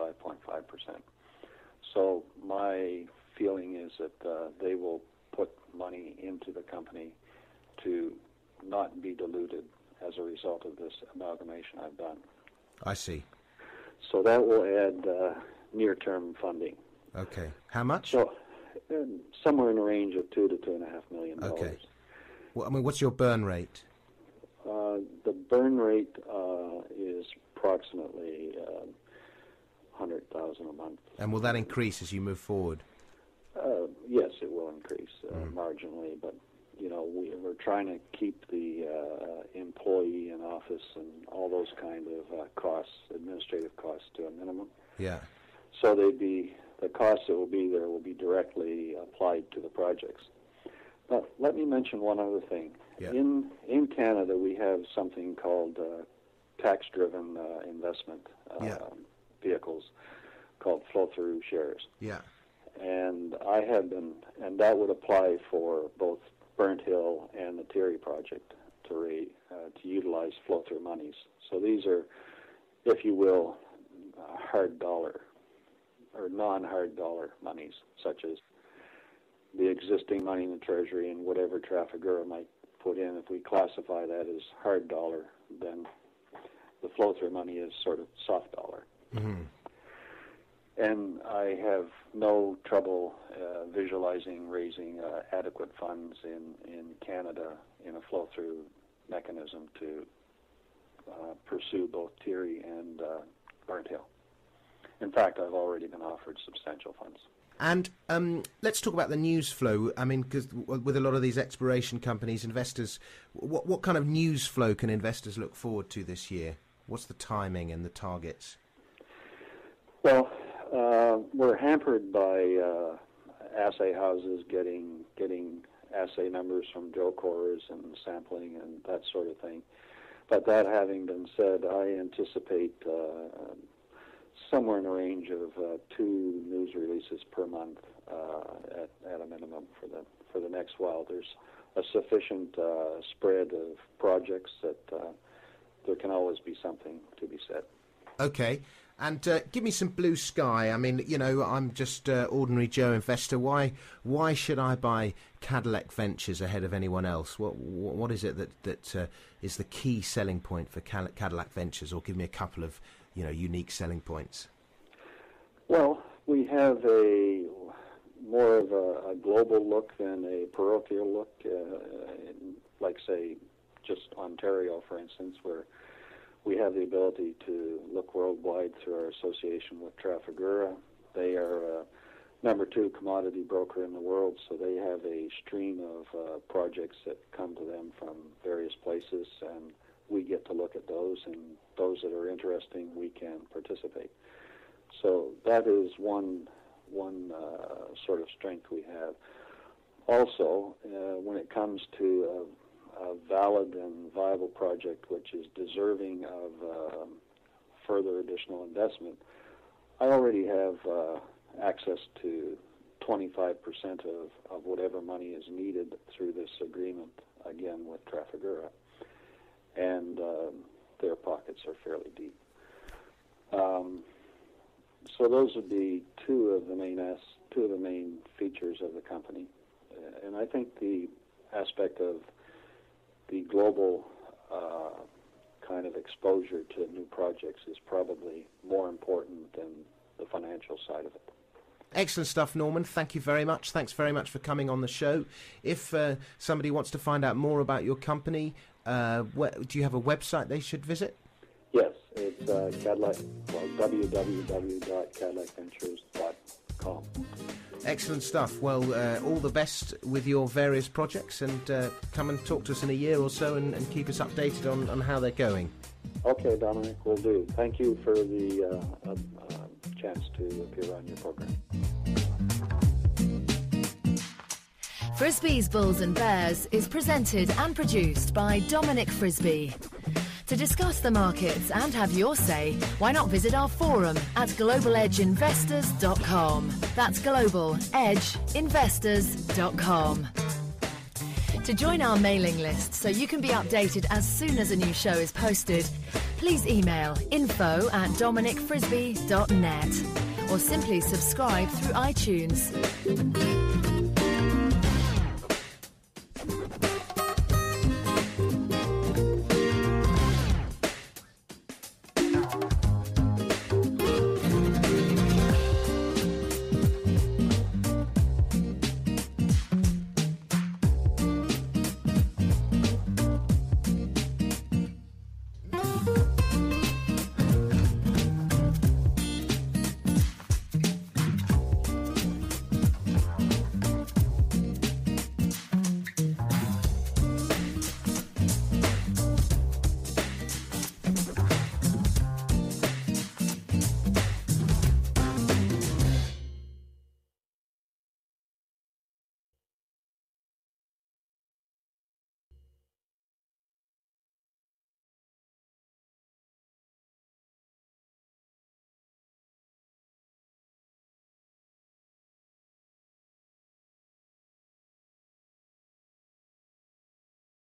25.5%. So my feeling is that uh, they will put money into the company to not be diluted as a result of this amalgamation I've done. I see. So that will add uh, near-term funding. Okay. How much? So uh, somewhere in the range of two to two and a half million dollars. Okay. Well, I mean, what's your burn rate? Uh, the burn rate uh, is approximately uh, hundred thousand a month. And will that increase as you move forward? Uh, yes, it will increase uh, marginally, but you know we, we're trying to keep the uh, employee in office and all those kind of uh, costs, administrative costs, to a minimum. Yeah. So they'd be the costs that will be there will be directly applied to the projects. But let me mention one other thing. Yeah. In in Canada, we have something called uh, tax-driven uh, investment Yeah. Vehicles called flow-through shares Yeah. and I have been, and that would apply for both Burnt Hill and the Thierry project to ra- uh, to utilize flow-through monies. So these are, if you will, uh, hard dollar or non-hard dollar monies, such as the existing money in the Treasury and whatever Trafigura might put in. If we classify that as hard dollar, then the flow-through money is sort of soft dollar and I have no trouble uh, visualizing raising uh, adequate funds in, in Canada in a flow through mechanism to uh, pursue both Thierry and uh, Burnt Hill. In fact, I've already been offered substantial funds. And um, let's talk about the news flow. I mean, because with a lot of these exploration companies, investors, what, what kind of news flow can investors look forward to this year? What's the timing and the targets? Well, uh, we're hampered by uh, assay houses getting getting assay numbers from drill cores and sampling and that sort of thing. But that having been said, I anticipate uh, somewhere in the range of uh, two news releases per month uh, at, at a minimum for the for the next while. There's a sufficient uh, spread of projects that uh, there can always be something to be said. Okay. And uh, give me some blue sky. I mean, you know, I'm just uh, ordinary Joe investor. Why? Why should I buy Cadillac Ventures ahead of anyone else? What? What, is it that that uh, is the key selling point for Cadillac Ventures? Or give me a couple of, you know, unique selling points. Well, we have a more of a, a global look than a parochial look, uh, in, like say, just Ontario, for instance, where we have the ability to look worldwide through our association with Trafigura. They are uh, number two commodity broker in the world, so they have a stream of uh, projects that come to them from various places, and we get to look at those, and those that are interesting, we can participate. So that is one one uh, sort of strength we have. Also, uh, when it comes to a, valid and viable project which is deserving of um further additional investment, I already have uh, access to 25% of, of whatever money is needed through this agreement, again with Trafigura. And um, their pockets are fairly deep. Um, so those would be two of the main as, two of the main features of the company, uh, and I think the aspect of the global uh, kind of exposure to new projects is probably more important than the financial side of it. Excellent stuff, Norman. Thank you very much. Thanks very much for coming on the show. If uh, somebody wants to find out more about your company, uh, wh- do you have a website they should visit? Yes, it's uh, Cadillac, well, www.cadillacventures.com. Excellent stuff. Well, uh, all the best with your various projects, and uh, come and talk to us in a year or so, and, and keep us updated on, on how they're going. Okay, Dominic, will do. Thank you for the uh, uh, uh, chance to appear on your program. Frisby's Bulls and Bears is presented and produced by Dominic Frisbee. To discuss the markets and have your say, why not visit our forum at globaledgeinvestors.com. That's globaledgeinvestors.com. To join our mailing list so you can be updated as soon as a new show is posted, please email info at dominicfrisby.net or simply subscribe through iTunes.